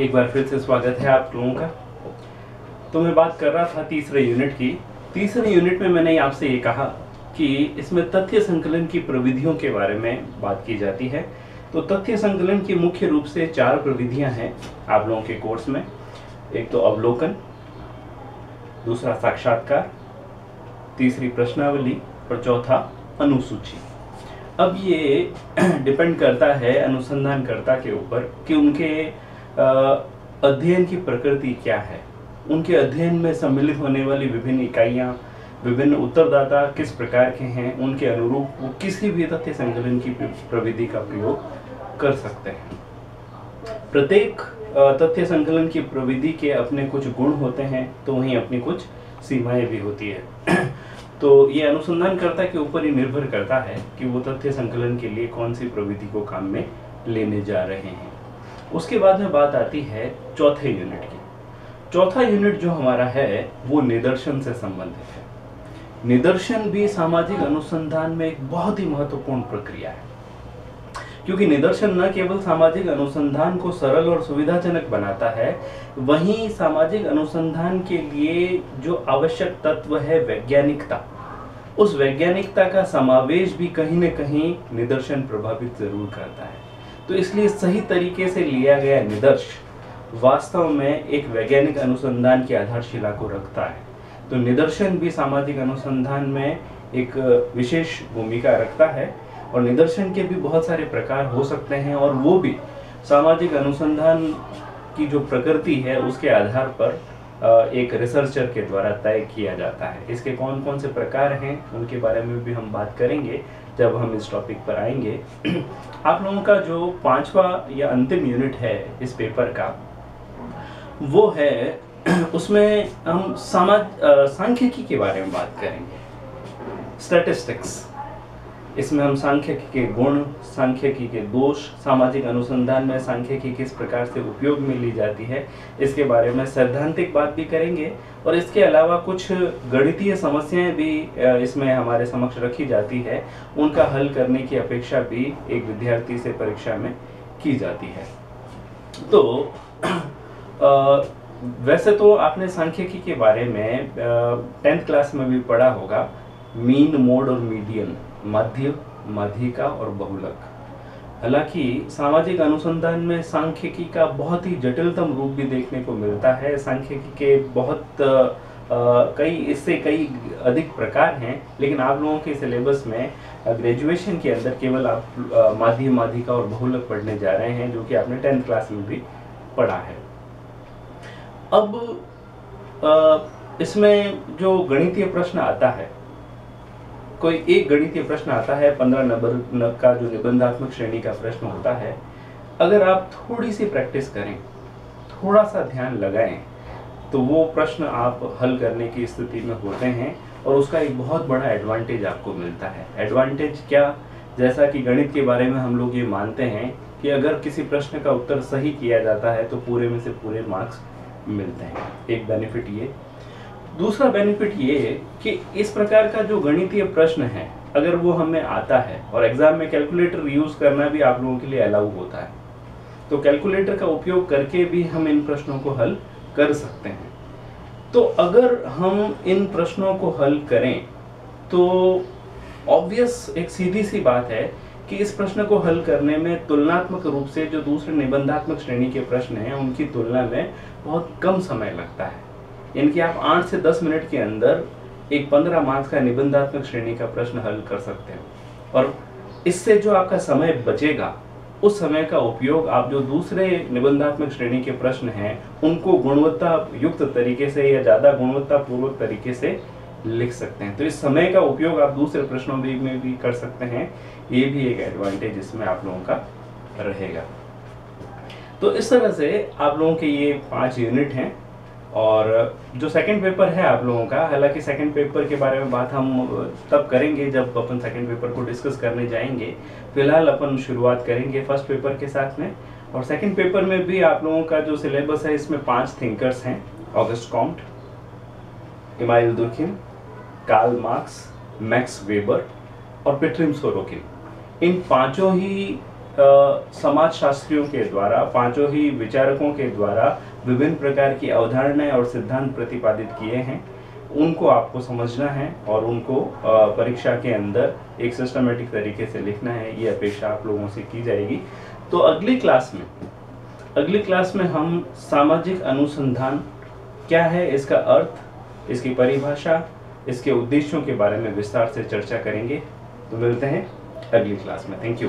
एक बार फिर से स्वागत है आप लोगों का। तो मैं बात कर रहा था तीसरे यूनिट की। तीसरे यूनिट में मैंने आपसे ये कहा कि इसमें तथ्य संकलन की प्रविधियों के बारे में बात की जाती है। तो तथ्य संकलन की मुख्य रूप से चार प्रविधियाँ हैं आप लोगों के कोर्स में। एक तो अवलोकन, दूसरा साक्षात्कार, तीसरी प्रश्नावली और चौथा अनुसूची। अब ये डिपेंड करता है अनुसंधानकर्ता के ऊपर कि उनके अध्ययन की प्रकृति क्या है? उनके अध्ययन में सम्मिलित होने वाली विभिन्न इकाइयाँ, विभिन्न उत्तरदाता किस प्रकार के हैं, उनके अनुरूप वो किसी भी तथ्य संकलन की प्रविधि का प्रयोग कर सकते हैं। प्रत्येक तथ्य संकलन की प्रविधि के अपने कुछ गुण होते हैं तो वहीं अपनी कुछ सीमाएँ भी होती है। तो ये अनुसंधानकर्ता के ऊपर ही निर्भर करता है कि वो तथ्य संकलन के लिए कौन सी प्रविधि को काम में लेने जा रहे हैं। उसके बाद में बात आती है चौथे यूनिट की। चौथा यूनिट जो हमारा है, वो निदर्शन से संबंधित है। निदर्शन भी सामाजिक अनुसंधान में एक बहुत ही महत्वपूर्ण प्रक्रिया है। क्योंकि निदर्शन न केवल सामाजिक अनुसंधान को सरल और सुविधाजनक बनाता है, वहीं सामाजिक अनुसंधान के लिए जो आवश्यक तत्व है वैज्ञानिकता, उस वैज्ञानिकता का समावेश भी कहीं न कहीं निदर्शन प्रभावित ज़रूर करता है। तो इसलिए सही तरीके से लिया गया निदर्श वास्तव में एक वैज्ञानिक अनुसंधान की आधारशिला को रखता है। तो निदर्शन भी सामाजिक अनुसंधान में एक विशेष भूमिका रखता है और निदर्शन के भी बहुत सारे प्रकार हो सकते हैं और वो भी सामाजिक अनुसंधान की जो प्रकृति है उसके आधार पर एक रिसर्चर के द्वारा तय किया जाता है। इसके कौन कौन से प्रकार हैं, उनके बारे में भी हम बात करेंगे जब हम इस टॉपिक पर आएँगे। आप लोगों का जो पांचवा या अंतिम यूनिट है इस पेपर का, वो है, उसमें हम समाज सांख्यिकी के बारे में बात करेंगे। स्टैटिस्टिक्स इसमें हम सांख्यिकी के गुण सांख्यिकी के दोष सामाजिक अनुसंधान में सांख्यिकी किस प्रकार से उपयोग में ली जाती है इसके बारे में सैद्धांतिक बात भी करेंगे। और इसके अलावा कुछ गणितीय समस्याएँ भी इसमें हमारे समक्ष रखी जाती है। उनका हल करने की अपेक्षा भी एक विद्यार्थी से परीक्षा में की जाती है। तो अ, वैसे तो आपने सांख्यिकी के बारे में टेंथ क्लास में भी पढ़ा होगा मीन मोड और मीडियन। मध्य माध्यिका और बहुलक। हालाँकि सामाजिक अनुसंधान में सांख्यिकी का बहुत ही जटिलतम रूप भी देखने को मिलता है। सांख्यिकी के बहुत अ, कई इससे कई अधिक प्रकार हैं लेकिन आप लोगों के सिलेबस में ग्रेजुएशन के अंदर केवल आप माध्य माध्यिका और बहुलक पढ़ने जा रहे हैं जो कि आपने टेंथ क्लास में भी पढ़ा है। अब अ, इसमें जो गणितीय प्रश्न आता है कोई एक गणितीय प्रश्न आता है, पंद्रह नंबर का जो निबंधात्मक श्रेणी का प्रश्न होता है, अगर आप थोड़ी सी प्रैक्टिस करें, थोड़ा सा ध्यान लगाएँ तो वो प्रश्न आप हल करने की स्थिति में होते हैं और उसका एक बहुत बड़ा एडवांटेज आपको मिलता है। एडवांटेज क्या? जैसा कि गणित के बारे में हम लोग ये मानते हैं कि अगर किसी प्रश्न का उत्तर सही किया जाता है तो पूरे में से पूरे मार्क्स मिलते हैं। एक बेनिफिट ये दूसरा बेनिफिट ये है कि इस प्रकार का जो गणितीय प्रश्न है, अगर वो हमें आता है, और एग्ज़ाम में कैलकुलेटर यूज़ करना भी आप लोगों के लिए अलाउ होता है तो कैलकुलेटर का उपयोग करके भी हम इन प्रश्नों को हल कर सकते हैं। तो अगर हम इन प्रश्नों को हल करें तो ऑब्वियस एक सीधी सी बात है कि इस प्रश्न को हल करने में तुलनात्मक रूप से जो दूसरे निबंधात्मक श्रेणी के प्रश्न हैं, उनकी तुलना में बहुत कम समय लगता है। यानी कि आप आठ से दस मिनट के अंदर एक पंद्रह मार्क्स का निबंधात्मक श्रेणी का प्रश्न हल कर सकते हैं। और इससे जो आपका समय बचेगा, उस समय का उपयोग आप जो दूसरे निबंधात्मक श्रेणी के प्रश्न हैं, उनको गुणवत्ता युक्त तरीके से या ज़्यादा गुणवत्ता पूर्वक तरीके से लिख सकते हैं। तो इस समय का उपयोग आप दूसरे प्रश्नों भी, में भी कर सकते हैं। ये भी एक एडवांटेज इसमें आप लोगों का रहेगा। तो इस तरह से आप लोगों के ये पाँच यूनिट हैं। और जो सेकंड पेपर है आप लोगों का, हालाँकि सेकंड पेपर के बारे में बात हम तब करेंगे जब अपन सेकंड पेपर को डिस्कस करने जाएँगे। फ़िलहाल अपन शुरुआत करेंगे फ़र्स्ट पेपर के साथ में। और सेकंड पेपर में भी आप लोगों का जो सिलेबस है, इसमें पाँच थिंकर्स हैं Auguste Comte Emile Durkheim Karl Marx Max Weber और पिट्रिम सोरोकिन इन पाँचों ही समाज शास्त्रियों के द्वारा, पाँचों ही विचारकों के द्वारा विभिन्न प्रकार की अवधारणाएँ और सिद्धांत प्रतिपादित किए हैं। उनको आपको समझना है और उनको परीक्षा के अंदर एक सिस्टमेटिक तरीके से लिखना है। ये अपेक्षा आप लोगों से की जाएगी। तो अगली क्लास में, अगली क्लास में हम सामाजिक अनुसंधान, क्या है इसका अर्थ, इसकी परिभाषा, इसके उद्देश्यों के बारे में विस्तार से चर्चा करेंगे। तो मिलते हैं अगली क्लास में। Thank you